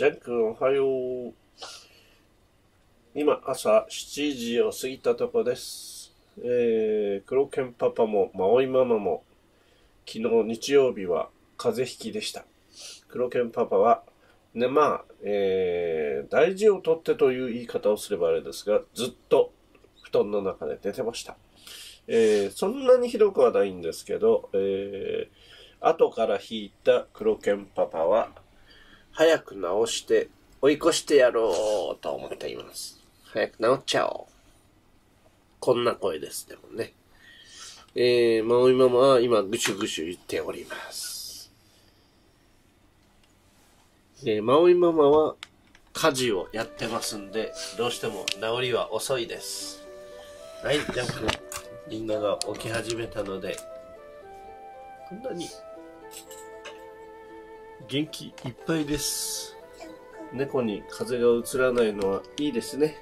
ジャン君おはよう。今朝7時を過ぎたとこです。えー、黒犬パパも、マオイママも、昨日日曜日は風邪ひきでした。黒犬パパは、ね、まあ、えー、大事をとってという言い方をすればあれですが、ずっと布団の中で寝てました。えー、そんなにひどくはないんですけど、えー、後から引いた黒犬パパは、早く治して追い越してやろうと思っています。早く治っちゃおう。こんな声です、でもね。えー、まおいママは今ぐしゅぐしゅ言っております。えー、まおいママは家事をやってますんで、どうしても治りは遅いです。はい、ジャンプ。みんなが起き始めたので、こんなに元気いっぱいです。猫に風が移らないのはいいですね。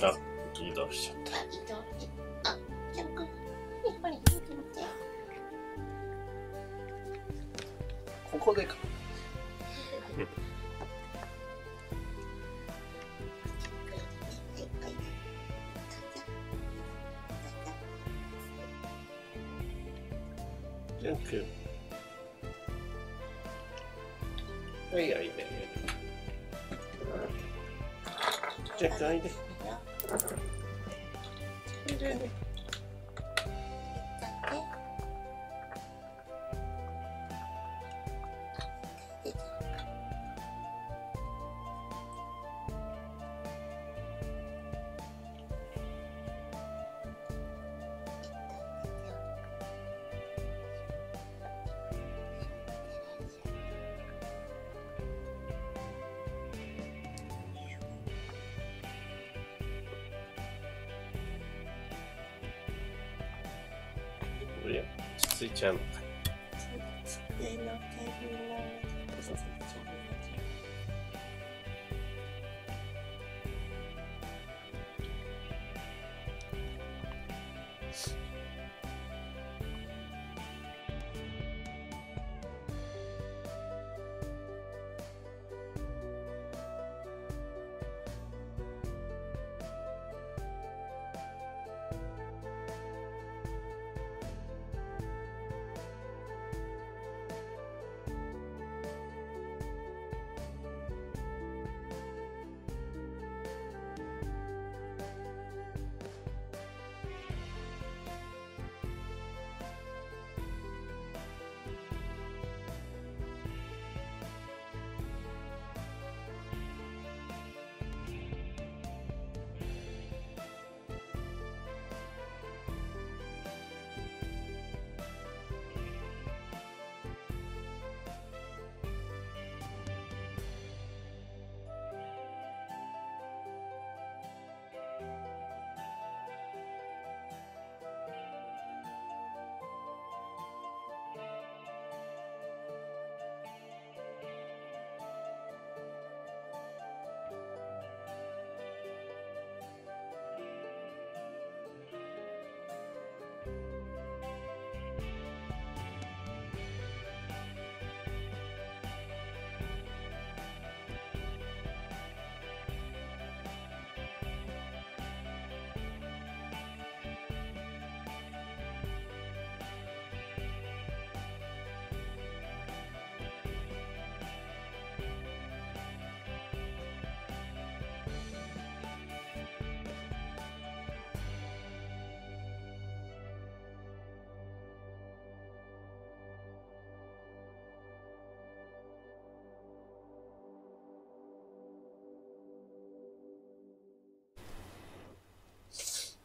あ、移動しちゃった。あ、じゃあ、やっぱり、ここでか。ジャンク。はいはいはい。ジャンク、おいで。ついちゃう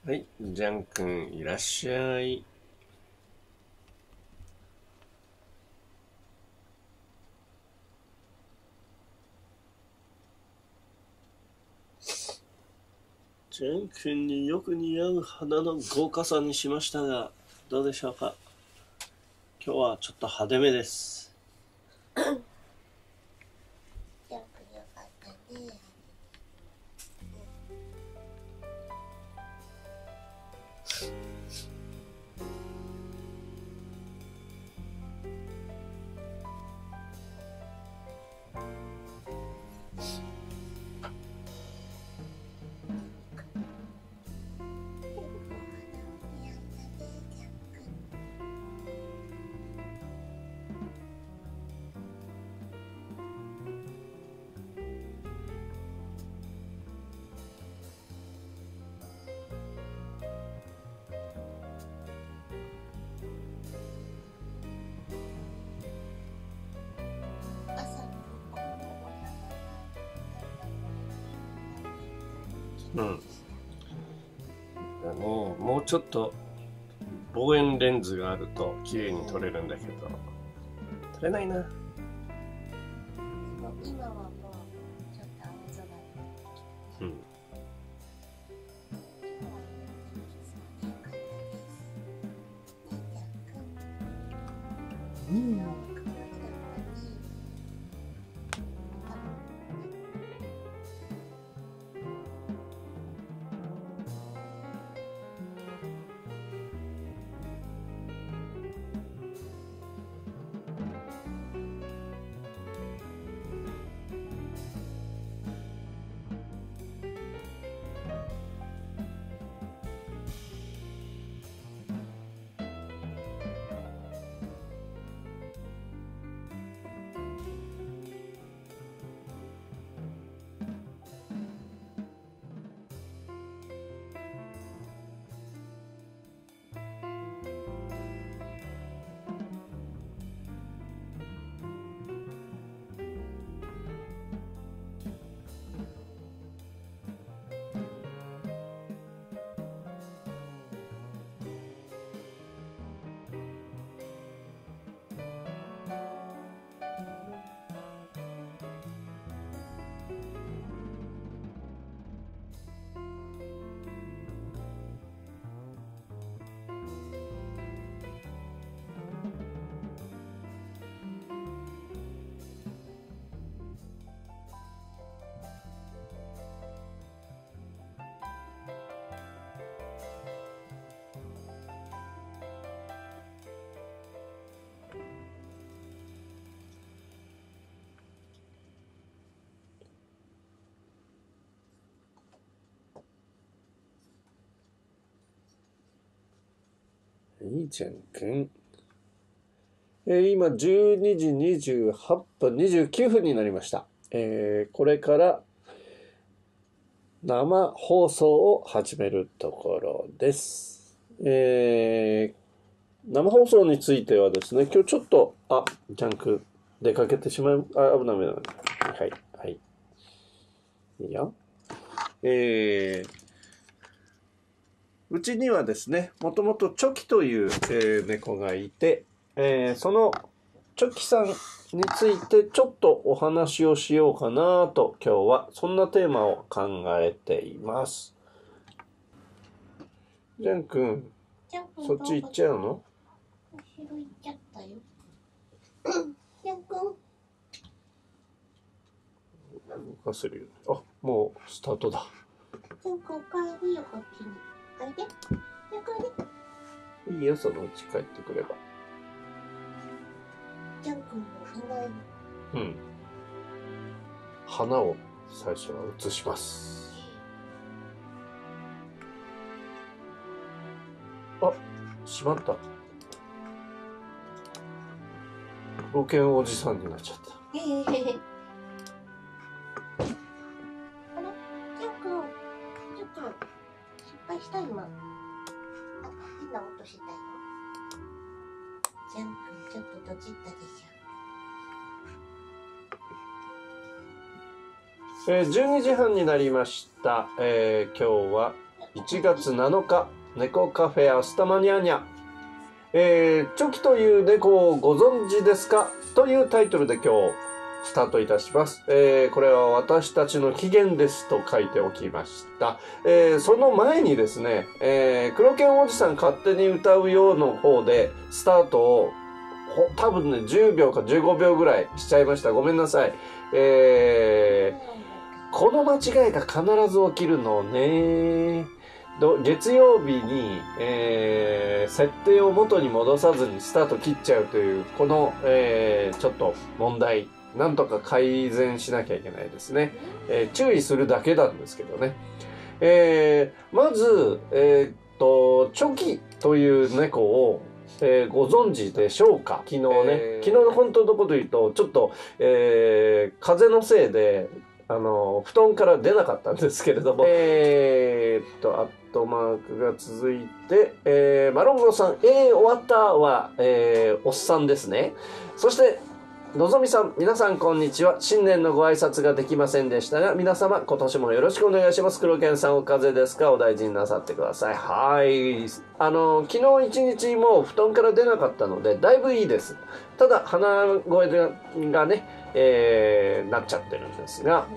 はい、ジャン君いらっしゃい。ジェン君によく似合う花の豪華さにしましたが、どうでしょうか？今日はちょっと派手めです。うん。だね、もうちょっと望遠レンズがあると綺麗に撮れるんだけど、撮れないな。今はもうちょっと青空にうん。いいじゃんくん。えー今12時28分29分になりました。えーこれから生放送を始めるところです。えー生放送についてはですね、今日ちょっと、あ、ジャンク出かけてしまう、あ、危ない危ない。はい、はい。いいよ。えーうちにはですね、もともとチョキという、えー猫がいて、えーそのチョキさんについてちょっとお話をしようかなと今日はそんなテーマを考えています。ジャン君、そっち行っちゃうの？後ろ行っちゃったよ。ジャン君。動かせるよね。あ、もうスタートだ。ジャン君帰りよ、こっちに。おいで。おいで。いいよ、そのうち帰ってくれば。ジャン君もいないの。うん。花を最初は移します。あ、しまった。老犬おじさんになっちゃった。変な音したよ。ジャン君、ちょっとドジったでしょえー12時半になりました。えー今日は1月7日、猫カフェアスタマニャニャ。えーチョキという猫をご存知ですか？というタイトルで今日スタートいたします。えーこれは私たちの起源ですと書いておきました。えーその前にですね、えー黒剣おじさん勝手に歌うようの方で、スタートを、多分ね、10秒か15秒ぐらいしちゃいました。ごめんなさい。えーこの間違いが必ず起きるのね。月曜日に、えー設定を元に戻さずにスタート切っちゃうという、この、えーちょっと問題、なんとか改善しなきゃいけないですね。えー注意するだけなんですけどね。えーまず、えーっと、チョキという猫を、えーご存知でしょうか？昨日ね、えー昨日の本当のところで言うと、ちょっと、えー風のせいで、あの、布団から出なかったんですけれども、えーっと、アットマークが続いて、えーマロンゴさん、えー、終わったは、えーおっさんですね。そして、のぞみさん、皆さんこんにちは。新年のご挨拶ができませんでしたが、皆様今年もよろしくお願いします。黒犬さんお風邪ですか？お大事になさってください。はい。あの、昨日一日もう布団から出なかったので、だいぶいいです。ただ、鼻声ががね、えーなっちゃってるんですが、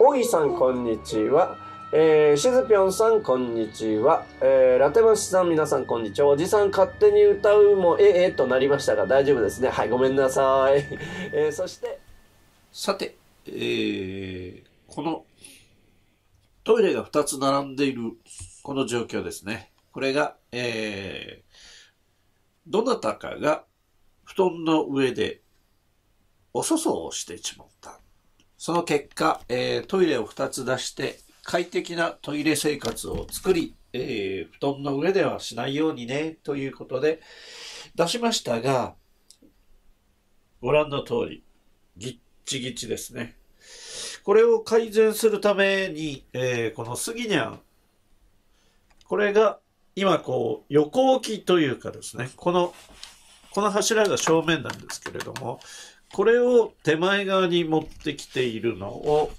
おぎさんこんにちは。えー、しずぴょんさん、こんにちは。えー、ラテマシさん、皆さん、こんにちは。おじさん、勝手に歌うも、ええとなりましたが、大丈夫ですね。はい、ごめんなさい。えー、そして、さて、えーこのトイレが2つ並んでいるこの状況ですね。これが、えーどなたかが布団の上でおそそをしてしまった。その結果、えートイレを2つ出して快適なトイレ生活を作り、えー布団の上ではしないようにね、ということで出しましたが、ご覧の通り、ぎっちぎちですね。これを改善するために、えーこのスギニャン、これが今こう横置きというかですね、この、この柱が正面なんですけれども、これを手前側に持ってきているのを、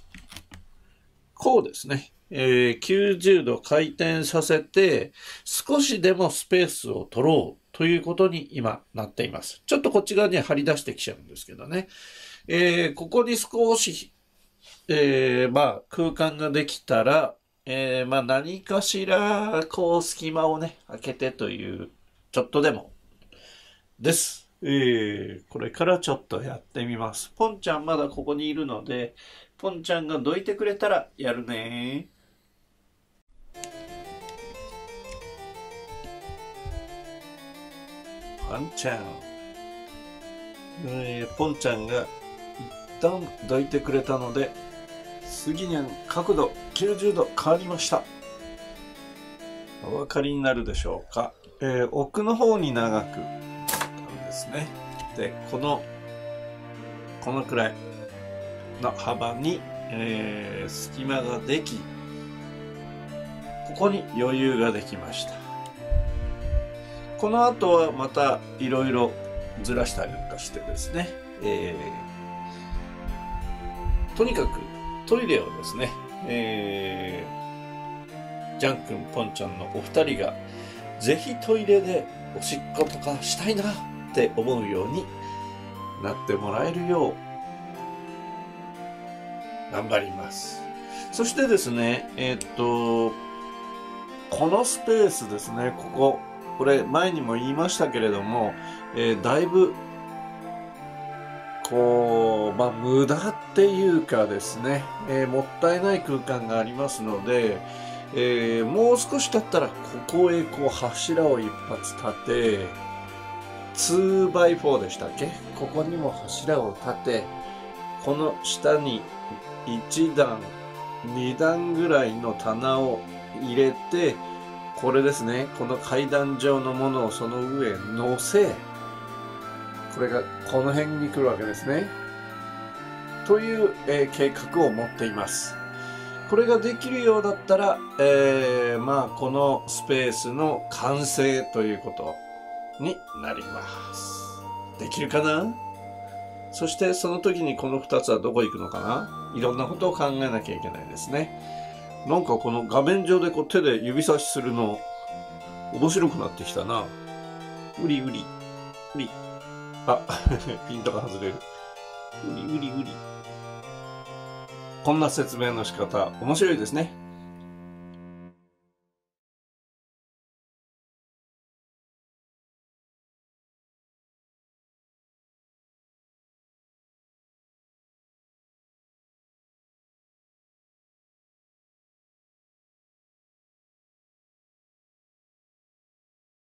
こうですね、えー90度回転させて、少しでもスペースを取ろうということに今なっています。ちょっとこっち側に張り出してきちゃうんですけどね。えーここに少し、えーまあ、空間ができたら、えまあ、何かしら、こう、隙間をね、開けてという、ちょっとでも、です。えーこれからちょっとやってみます。ポンちゃんまだここにいるので、ポンちゃんがどいてくれたらやるね。ポンちゃん。えーポンちゃんが一旦どいてくれたので、次に角度90度変わりました。お分かりになるでしょうか。えー奥の方に長くですね。で、この、このくらいの幅に、えー隙間ができ、ここに余裕ができました。この後はまたいろいろずらしたりなんかしてですね、えーとにかくトイレをですね、えージャン君、ポンちゃんのお二人がぜひトイレでおしっことかしたいなって思うようになってもらえるよう頑張ります。そしてですね、えーっと、このスペースですね、ここ、これ前にも言いましたけれども、えーだいぶこう、まあ、無駄っていうかですね、えーもったいない空間がありますので、えーもう少し経ったら、ここへこう柱を一発立て、2x4 でしたっけ？ここにも柱を立て、この下に1段、2段ぐらいの棚を入れて、これですね、この階段状のものをその上へ乗せ、これがこの辺に来るわけですね。という、えー計画を持っています。これができるようだったら、えーまあ、このスペースの完成ということになります。できるかな？そしてその時にこの2つはどこ行くのかな？いろんなことを考えなきゃいけないですね。なんかこの画面上でこう手で指差しするの面白くなってきたな。うりうり。うり。あ、ピントが外れる。うりうりうり。こんな説明の仕方、面白いですね。